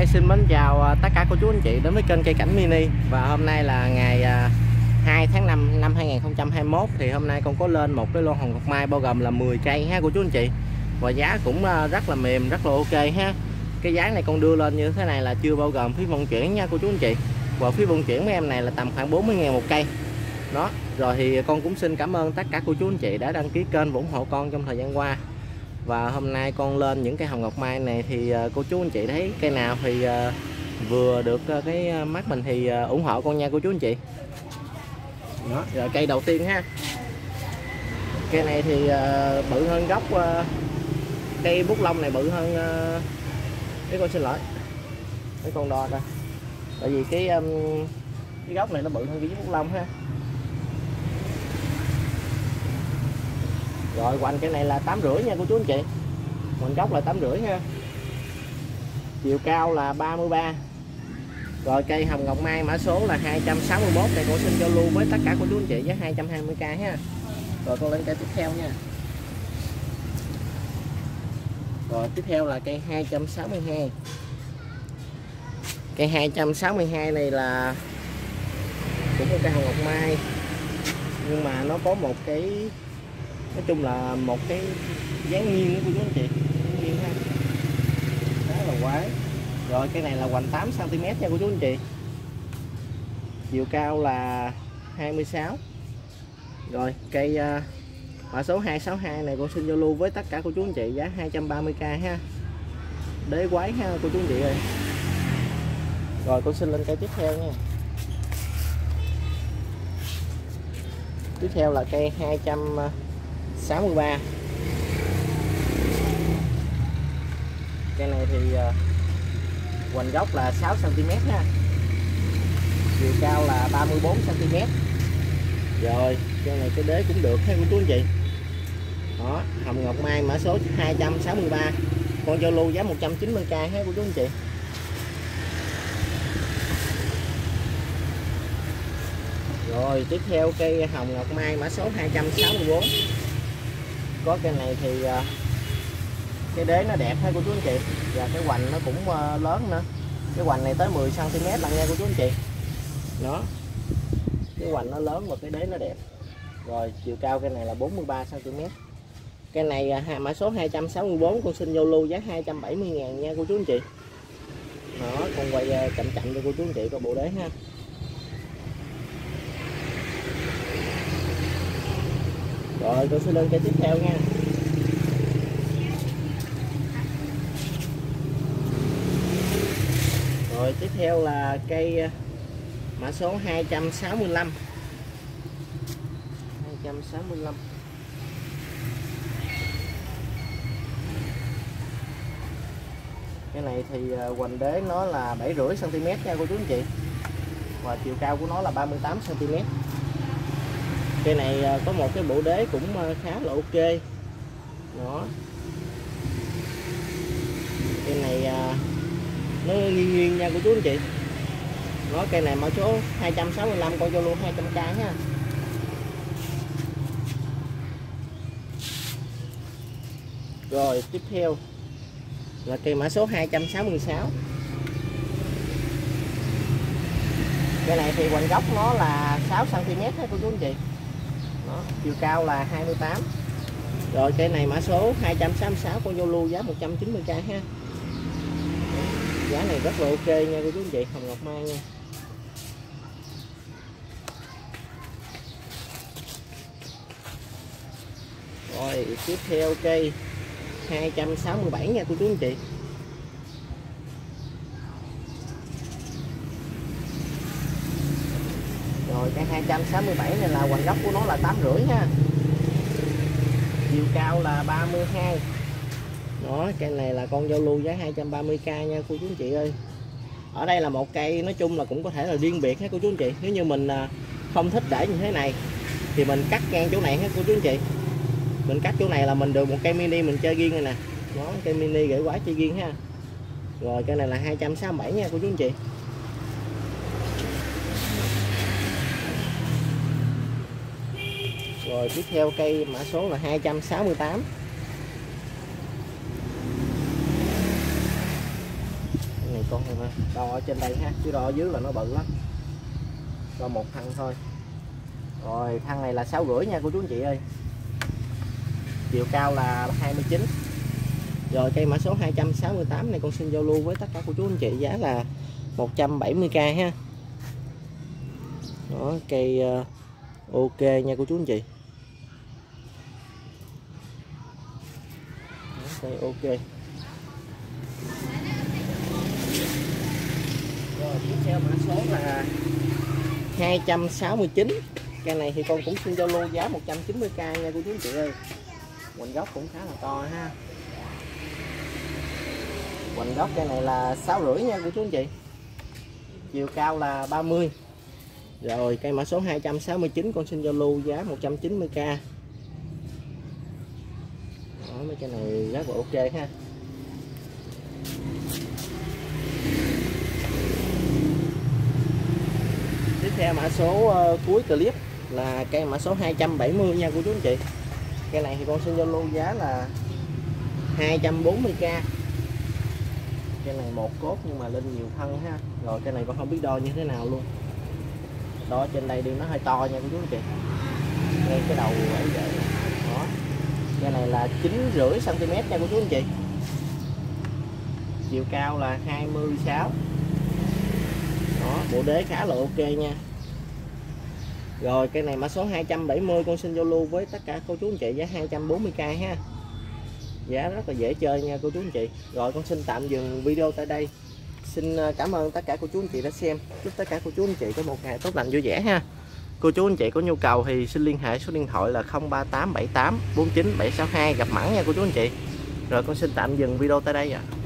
nay xin mến chào à, tất cả cô chú anh chị đến với kênh cây cảnh mini. Và hôm nay là ngày à, 2 tháng 5 năm 2021 thì hôm nay con có lên một cái lô hồng ngọc mai bao gồm là 10 cây ha cô chú anh chị. Và giá cũng à, rất là mềm, rất là ok ha. Cái giá này con đưa lên như thế này là chưa bao gồm phí vận chuyển nha cô chú anh chị. Và phí vận chuyển mấy em này là tầm khoảng 40 ngàn một cây. Đó, rồi thì con cũng xin cảm ơn tất cả cô chú anh chị đã đăng ký kênh và ủng hộ con trong thời gian qua và hôm nay con lên những cây hồng ngọc mai này thì ờ, cô chú anh chị thấy cây nào thì ờ, vừa được ờ, cái mắt mình thì ủng hộ con nha cô chú anh chị. Đó rồi cây đầu tiên ha. Cây này thì bự hơn gốc cây bút lông này bự hơn cái con xin lỗi cái con đo coi. Tại vì cái cái gốc này nó bự hơn cái bút lông ha rồi hoành cái này là tám rưỡi nha cô chú anh chị. Hoành gốc là tám rưỡi ha chiều cao là 33 rồi, cây hồng ngọc mai mã số là 261 cây cô xin giao lưu với tất cả cô chú anh chị với 220k ha. Rồi, con lên cây tiếp theo nha. Rồi, tiếp theo là cây 262 cây 262 này là cũng một cây hồng ngọc mai. Nhưng mà nó có một cái nói chung là một cái dáng nghiêng của cô chú anh chị. Dáng nghiêng ha. Khá là quái. Rồi cái này là hoành 8 cm nha cô chú anh chị. Chiều cao là 26 rồi cây uh, mã số 262 này con xin giao lưu với tất cả cô chú anh chị. Giá 230k ha. Đế quái ha cô chú anh chị ơi. Rồi con xin lên cây tiếp theo nha. Tiếp theo là cây à, 63 cây này thì uh, hoành gốc là 6 cm ha. Chiều cao là 34 cm rồi cây này cái đế cũng được ha cô chú anh chị đó hồng ngọc mai mã số 263 con giao lưu giá 190k ha của chú anh chị? Rồi tiếp theo cây hồng ngọc mai mã số 264 có cây này thì à, cái đế nó đẹp ha cô chú anh chị. Và cái hoành nó cũng à, lớn nữa. Cái hoành này tới 10 cm là nghe cô chú anh chị. Đó. Cái hoành nó lớn và cái đế nó đẹp. Rồi, chiều cao cây này là 43 cm cây này à, mã số 264 con xin giao lưu giá 270 ngàn nha cô chú anh chị. Đó, con quay chậm chậm cho cô chú anh chị coi bộ đế ha. Rồi, tôi sẽ lên cây tiếp theo nha. Rồi, tiếp theo là cây ờ, mã số 265 265 cái này thì ờ, hoành đế nó là 7 rưỡi cm nha cô chú anh chị. Và chiều cao của nó là 38 cm cây này à, có một cái bộ đế cũng à, khá là ok. Đó. Cây này à, nó nghiêng nghiêng nha cô chú anh chị. Nó cây này mã số 265 con cho luôn 200k ha rồi, tiếp theo là cây mã số 266 cây này thì hoành gốc nó là 6 cm ha cô chú anh chị đó, chiều cao là 28 rồi cây này mã số 266 con vô giá 190k ha. Giá này rất là ok nha cô chú anh chị hồng ngọc mai nha. Rồi tiếp theo cây 267 nha cô chú anh chị cây cái 267 này là hoành gốc của nó là 8 rưỡi nha. Chiều cao là 32 đó cây này là con giao lưu giá 230k nha, cô chú anh chị ơi. Ở đây là một cây, nói chung là cũng có thể là riêng biệt hết cô chú anh chị. Nếu như mình à, không thích để như thế này, thì mình cắt ngang chỗ này hết cô chú anh chị. Mình cắt chỗ này là mình được một cây mini mình chơi riêng này nè. Đó, cây mini gửi quá chơi riêng ha. Rồi cây này là 267 nha, cô chú anh chị. Rồi tiếp theo cây mã số là 268 cái này con đo ở trên đây ha chứ đo ở dưới là nó bự lắm. Đo một thân thôi. Rồi thân này là sáu rưỡi nha cô chú anh chị ơi. Chiều cao là 29 rồi cây mã số 268 này con xin giao lưu với tất cả cô chú anh chị giá là 170k ha. Đó cây uh, ok nha cô chú anh chị. Đó, cây ok rồi tiếp theo mã số là 269 cây này thì con cũng xin giao lưu giá 190k nha cô chú anh chị ơi. Quỳnh gốc cũng khá là to ha. Quỳnh gốc cây này là sáu rưỡi nha cô chú anh chị. Chiều cao là 30 rồi cây mã số 269 con xin giao lưu giá 190k đó, mấy cây này rất là ok ha. Tiếp theo mã số uh, cuối clip là cây mã số 270 nha cô chú anh chị. Cây này thì con xin giao lưu giá là 240k cây này một cốt nhưng mà lên nhiều thân ha. Rồi cây này con không biết đo như thế nào luôn. Đo trên đây đi nó hơi to nha cô chú anh chị. Ngay cái đầu ấy vậy. Đó cây này là chín rưỡi cm nha cô chú anh chị. Chiều cao là 26 đó, bộ đế khá là ok nha. Rồi cây này mã số 270 con xin giao lưu với tất cả cô chú anh chị giá 240k ha. Giá rất là dễ chơi nha cô chú anh chị. Rồi, con xin tạm dừng video tại đây. Xin à, cảm ơn tất cả cô chú anh chị đã xem. Chúc tất cả cô chú anh chị có một ngày tốt lành vui vẻ ha cô chú anh chị có nhu cầu thì xin liên hệ số điện thoại là 0387849762 gặp mẫn nha cô chú anh chị rồi con xin tạm dừng video tại đây ạ à.